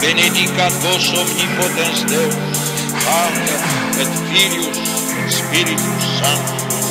benedicat vos omnipotens Deus, Pater et Filius et Spiritus Sanctus.